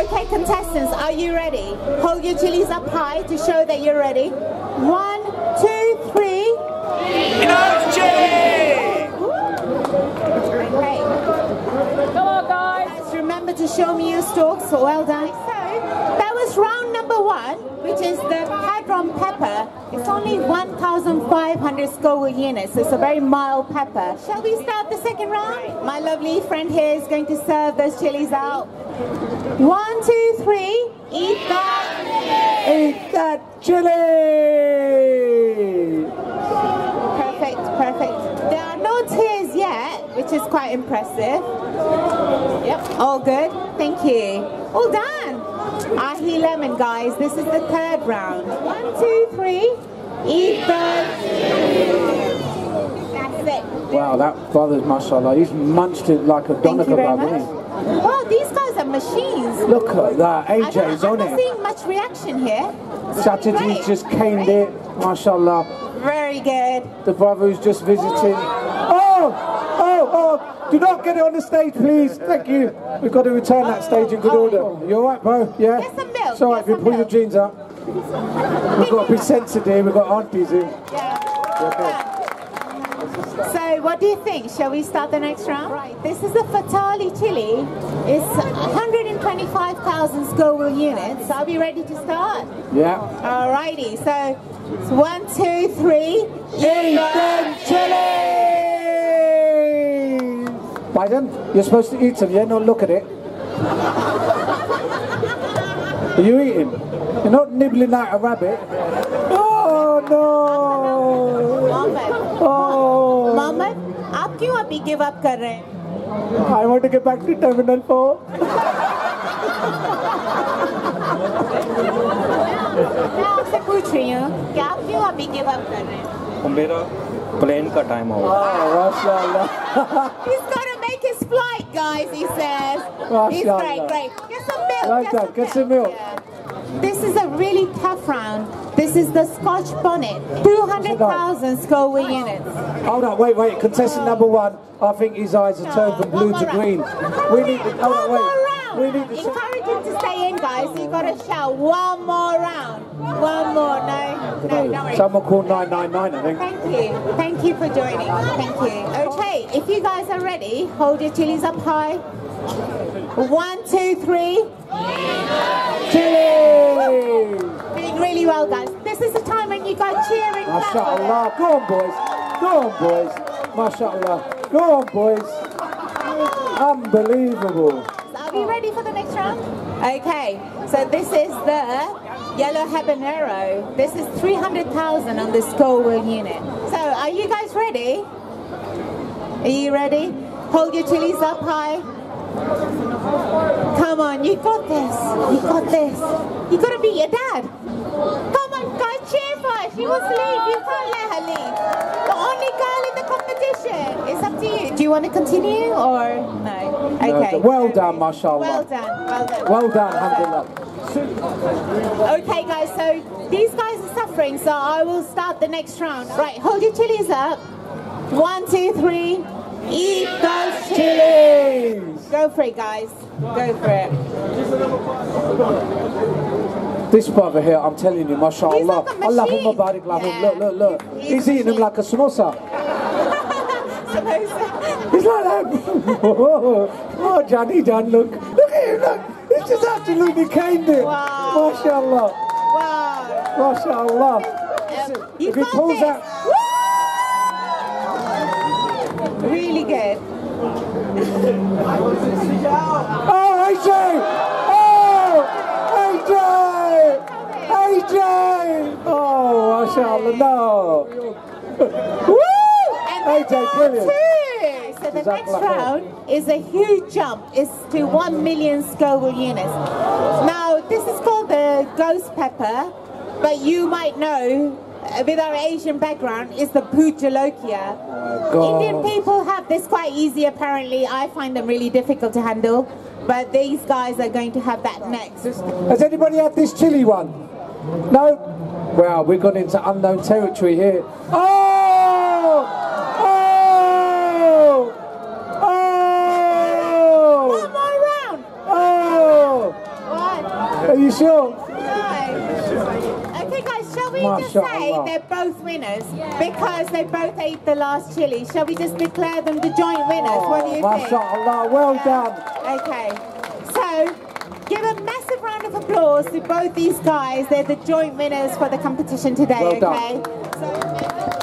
Okay, contestants, are you ready? Hold your chilies up high to show that you're ready. One, two, three. Enough chili! Okay. Come on, guys. Guys, remember to show me your stalks. Well done. So, that was round number one, which is the Padron pepper. It's only 1,500 Scoville units, so it's a very mild pepper. Shall we start the second round? My lovely friend here is going to serve those chilies out. One, two, three. Eat that. Eat that chili! Perfect, perfect. There are no tears yet, which is quite impressive. Yep, all good. Thank you. All done. Aji lemon, guys. This is the third round. One, two, three. Eat the. That's it. Wow, that brother's mashallah. He's munched it like a doner kebab. Wow, oh, these guys are machines. Look at that. I don't, AJ's I'm not seeing much reaction here. Saturday's just caned Great. it. Mashallah. Very good. The brother who's just visiting. Oh! Oh! Oh! Do not get it on the stage, please. Thank you. We've got to return that stage in good oh. order. You alright, bro? Yeah? Get some milk, It's alright if you some pull your jeans up. We've got to be sensitive. We've got aunties in. Yeah. So, what do you think? Shall we start the next round? Right. This is the Fatali chili. It's 125,000 Scoville units. Are we ready to start? Yeah. Alrighty. So, it's one, two, three. Eat them chilies! Biden, you're supposed to eat them, yeah? Not look at it. Are you eating? You're not nibbling like a rabbit. Oh no! Mohammad Oh! Mohammad आप क्यों अभी give up कर रहे हैं I want to get back to Terminal 4. मैं आपसे पूछ रही हूँ कि आप क्यों अभी गिव अप कर रहे हैं मेरा प्लेन का टाइम हो Oh, Flight, guys. He says. He's great, great. Get some milk. Right there, get some milk. Yeah. This is a really tough round. This is the Scotch bonnet. 200,000 Scoville units. Hold on, wait, wait. Contestant number one, I think his eyes have turned from blue to green. We need to, hold One on, more wait. round. We need to. Encourage him to stay in, guys. You gotta shout one more round. One more. No, no, don't worry. Someone called 999, I think. Thank you. Thank you for joining. Thank you. Okay, if you guys are ready, hold your chilies up high. One, two, three. Chili! Doing really well, guys. This is the time when you go cheering. clap for them. Mashallah. Go on, boys. Go on, boys. Mashallah. Go on, boys. Unbelievable. Are we ready for the next round? Okay, so this is the yellow habanero. This is 300,000 on the Scoville unit. So are you guys ready? Are you ready? Hold your chilies up high. Come on, you got this. You got this. You gotta beat your dad. Come on, guys, cheer for her. She to leave. You can't let her leave. The only girl in the competition. It's up to you. Do you want to continue or no? Okay. well done, mashallah. Well done. Well done. Well done, alhamdulillah. Okay, guys, so these guys are suffering, so I will start the next round. Right, hold your chilies up. One, two, three. Eat those chilies. Go for it, guys. Go for it. This brother here, I'm telling you, mashallah. Like I love him, machine. Mubarak, love him. Look, look, look. He's He's eating them like a samosa. He's like that. oh, Johnny, John, look. Look at him, look. He's just absolutely caned it. Wow. Mashallah. Wow. Mashallah. Um, you If he pulls this. out. Really good. Oh, AJ! Oh! AJ! AJ! Oh, mashallah, no. Woo! And then AJ, brilliant. So the next round is a huge jump. It's to one million Scoville units. Now this is called the ghost pepper, but you might know. Uh, With our Asian background, is the Bhut jolokia. God. Indian people have this quite easy. Apparently, I find them really difficult to handle. But these guys are going to have that next. Has anybody had this chili one? No? Wow, we've gone into unknown territory here. Oh! Oh! One Oh! more round. Oh! You sure? No. Okay, guys, shall just Mashallah. say they're both winners because they both ate the last chili? Shall we just declare them the joint winners? what do you oh, think? Mashallah, well done. Okay, so give a massive round of applause to both these guys. They're the joint winners for the competition today, Well done. okay? So,